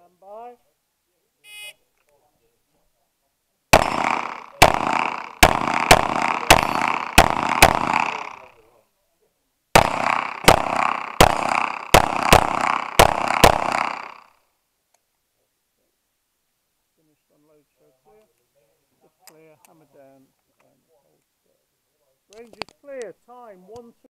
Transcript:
Stand by. Unload clear. Just clear, hammer down and hold. Range is clear. Time one two.